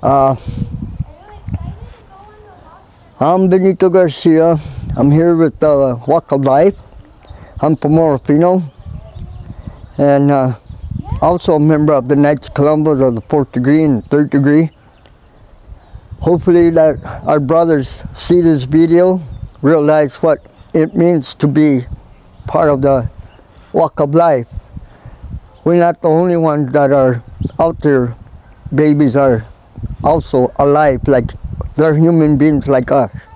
Uh, I'm Benito Garcia. I'm here with uh, Walk of Life. I'm from Orofino. And uh, also a member of the Knights of Columbus of the fourth degree and third degree. Hopefully that our brothers see this video, realize what it means to be part of the walk of life. We're not the only ones that are out there. Babies are also alive, like they're human beings like us.